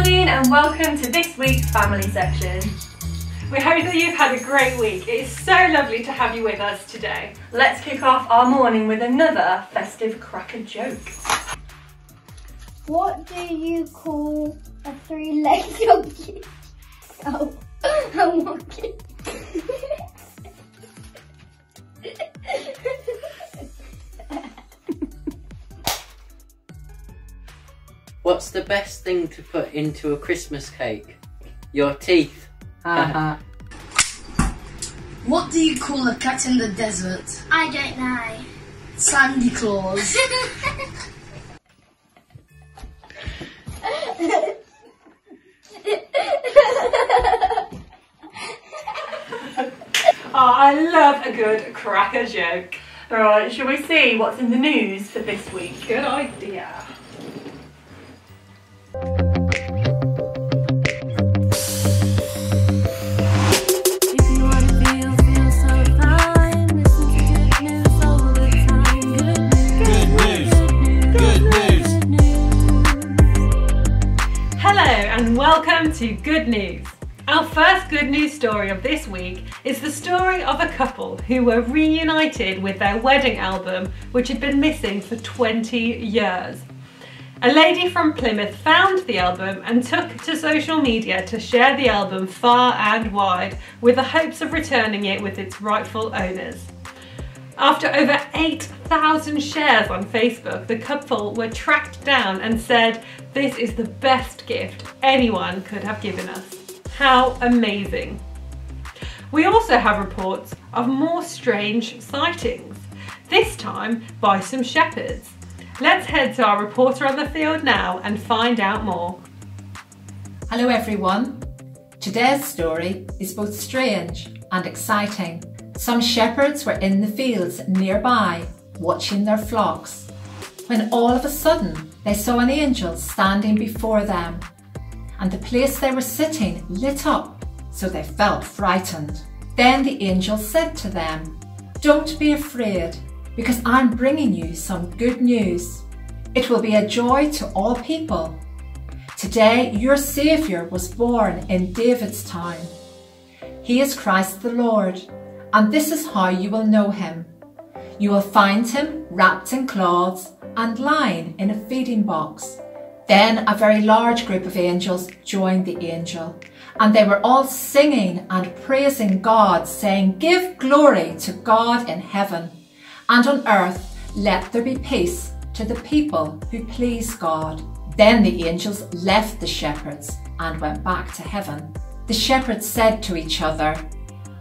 Morning and welcome to this week's family section. We hope that you've had a great week. It is so lovely to have you with us today. Let's kick off our morning with another festive cracker joke. What do you call a three-legged donkey? Oh, a monkey. What's the best thing to put into a Christmas cake? Your teeth. Uh-huh. What do you call a cat in the desert? I don't know. Sandy Claus. Oh, I love a good cracker joke. Right, shall we see what's in the news for this week? Good idea. Welcome to Good News. Our first good news story of this week is the story of a couple who were reunited with their wedding album, which had been missing for 20 years. A lady from Plymouth found the album and took to social media to share the album far and wide with the hopes of returning it with its rightful owners. After over 8,000 shares on Facebook, the couple were tracked down and said, This is the best gift anyone could have given us. How amazing! We also have reports of more strange sightings, this time by some shepherds. Let's head to our reporter on the field now and find out more. Hello everyone. Today's story is both strange and exciting. Some shepherds were in the fields nearby watching their flocks when all of a sudden they saw an angel standing before them and the place they were sitting lit up so they felt frightened. Then the angel said to them, Don't be afraid because I'm bringing you some good news. It will be a joy to all people. Today, your Saviour was born in David's town. He is Christ the Lord, and this is how you will know him. You will find him wrapped in cloths and lying in a feeding box. Then a very large group of angels joined the angel, and they were all singing and praising God, saying, Give glory to God in heaven, and on earth let there be peace to the people who please God. Then the angels left the shepherds and went back to heaven. The shepherds said to each other,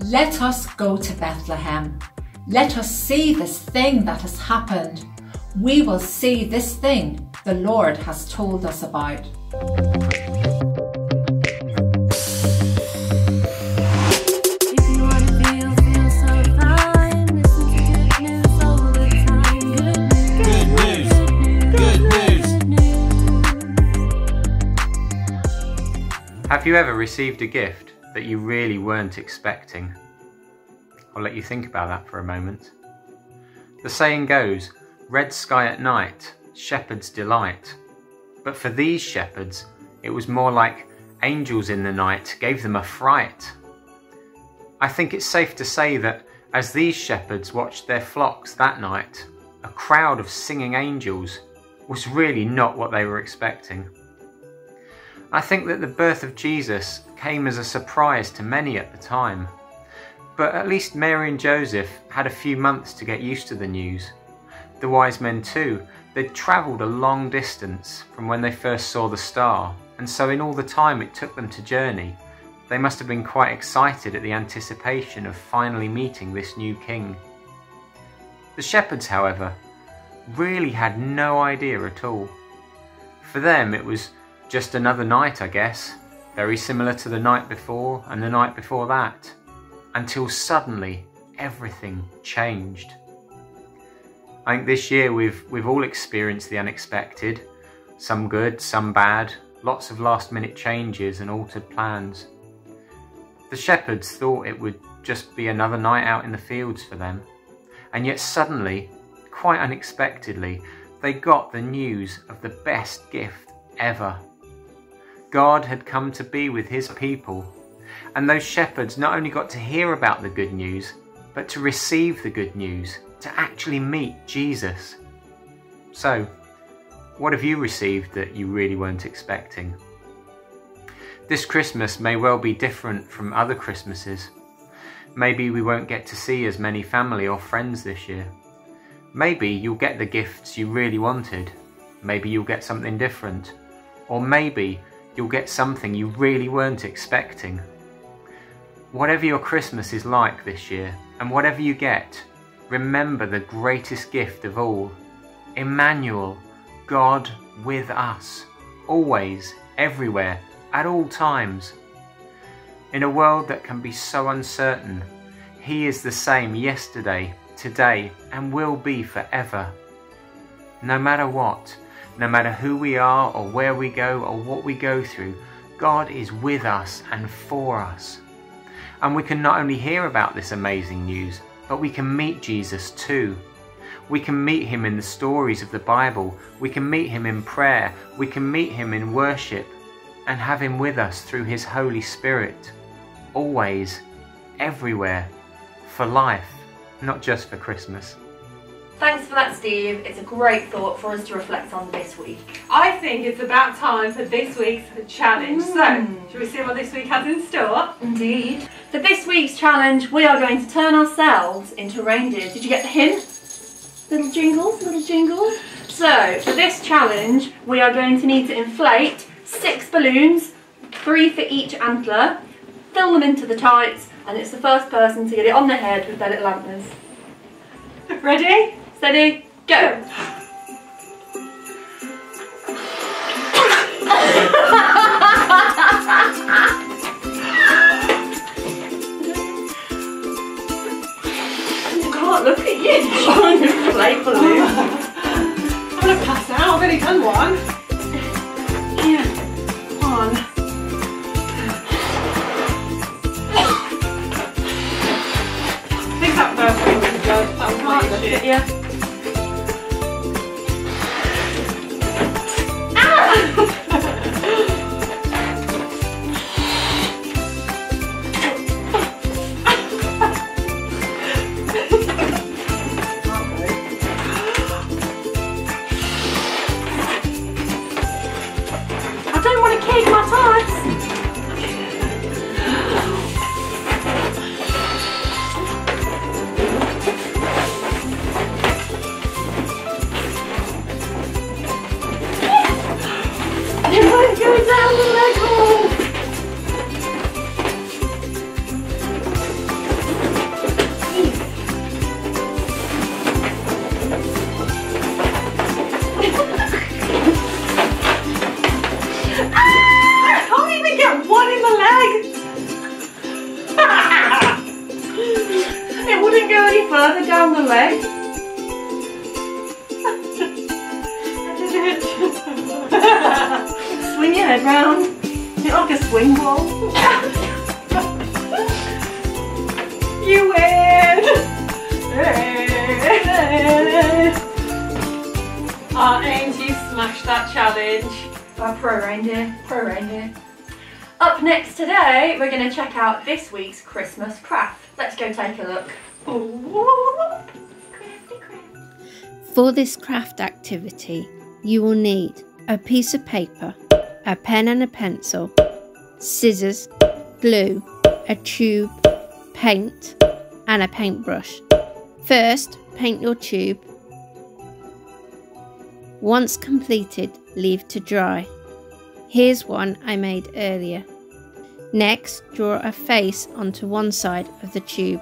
Let us go to Bethlehem. Let us see this thing that has happened. We will see this thing the Lord has told us about. If you wanna feel, feel so fine, listen to good news all the time. Good news, good news, good news. Have you ever received a gift that you really weren't expecting? I'll let you think about that for a moment. The saying goes, red sky at night, shepherd's delight. But for these shepherds, it was more like angels in the night gave them a fright. I think it's safe to say that as these shepherds watched their flocks that night, a crowd of singing angels was really not what they were expecting. I think that the birth of Jesus came as a surprise to many at the time. But at least Mary and Joseph had a few months to get used to the news. The wise men, too, they'd travelled a long distance from when they first saw the star, and so in all the time it took them to journey, they must have been quite excited at the anticipation of finally meeting this new king. The shepherds, however, really had no idea at all. For them, it was just another night, I guess, very similar to the night before and the night before that, until suddenly everything changed. I think this year we've we've all experienced the unexpected, some good, some bad, lots of last minute changes and altered plans. The shepherds thought it would just be another night out in the fields for them, and yet suddenly, quite unexpectedly, they got the news of the best gift ever. God had come to be with his people. And those shepherds not only got to hear about the good news, but to receive the good news, to actually meet Jesus. So, what have you received that you really weren't expecting? This Christmas may well be different from other Christmases. Maybe we won't get to see as many family or friends this year. Maybe you'll get the gifts you really wanted. Maybe you'll get something different. Or maybe you'll get something you really weren't expecting. Whatever your Christmas is like this year, and whatever you get, remember the greatest gift of all Emmanuel, God with us, always, everywhere, at all times. In a world that can be so uncertain, He is the same yesterday, today, and will be forever. No matter what, no matter who we are or where we go or what we go through, God is with us and for us. And we can not only hear about this amazing news, but we can meet Jesus too. We can meet him in the stories of the Bible. We can meet him in prayer. We can meet him in worship and have him with us through his Holy Spirit. Always, everywhere, for life, not just for Christmas. Thanks for that, Steve. It's a great thought for us to reflect on this week. I think it's about time for this week's challenge. Mm. So, shall we see what this week has in store? Indeed. For this week's challenge, we are going to turn ourselves into reindeers. Did you get the hint? Little jingles, little jingles. So, for this challenge, we are going to need to inflate six balloons, three for each antler, fill them into the tights, and it's the first person to get it on their head with their little antlers. Ready? Steady, go! I can't look at you trying to inflate balloons. I'm gonna pass out. I've only done one. Yeah, one. I think that first one was good. That was my Can't look that challenge. Our pro reindeer, pro reindeer. Up next today, we're going to check out this week's Christmas craft. Let's go take a look. Crafty craft. For this craft activity, you will need a piece of paper, a pen and a pencil, scissors, glue, a tube, paint, and a paintbrush. First, paint your tube. Once completed, leave to dry. Here's one I made earlier. Next, draw a face onto one side of the tube.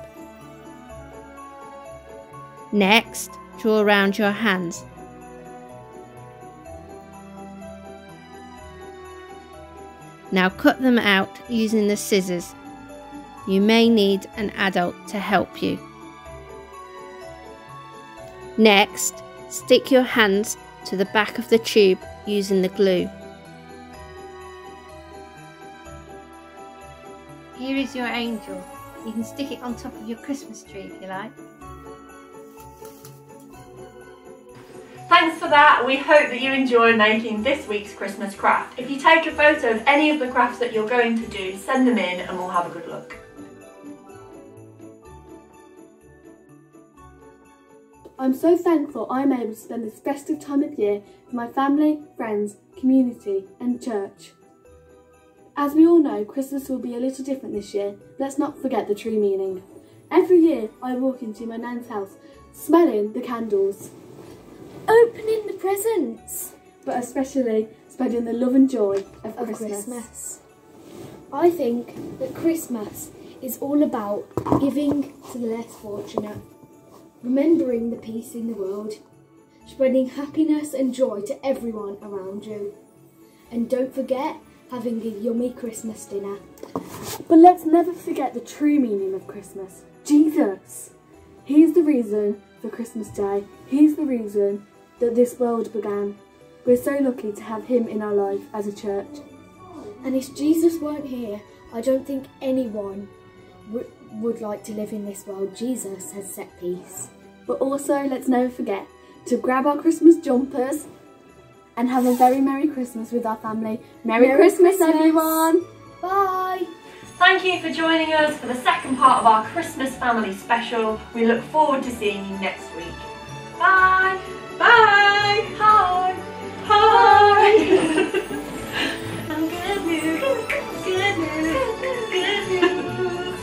Next, draw around your hands. Now cut them out using the scissors. You may need an adult to help you. Next, stick your hands to the back of the tube using the glue. Here is your angel. You can stick it on top of your Christmas tree if you like. Thanks for that. We hope that you enjoy making this week's Christmas craft. If you take a photo of any of the crafts that you're going to do, send them in and we'll have a good look. I'm so thankful I'm able to spend this festive time of year with my family, friends, community, and church. As we all know, Christmas will be a little different this year. Let's not forget the true meaning. Every year, I walk into my nan's house, smelling the candles, Opening the presents but especially spreading the love and joy of, of Christmas. Christmas. I think that Christmas is all about giving to the less fortunate, remembering the peace in the world, spreading happiness and joy to everyone around you. And don't forget having a yummy Christmas dinner. But let's never forget the true meaning of Christmas Jesus. He's the reason for Christmas Day, He's the reason that this world began. We're so lucky to have Him in our life as a church. And if Jesus weren't here, I don't think anyone would like to live in this world. Jesus has set peace. But also, let's never forget to grab our Christmas jumpers and have a very Merry Christmas with our family. Merry, Merry Christmas, Christmas. everyone! Bye! Thank you for joining us for the second part of our Christmas family special. We look forward to seeing you next week. Bye! Bye! Hi! Hi! good news, good news, good news.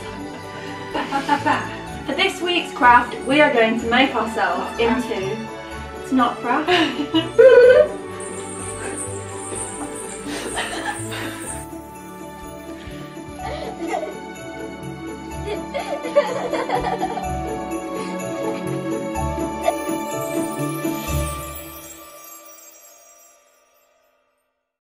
Ba, ba, ba, ba. For this week's craft, we are going to make ourselves into. It's not craft.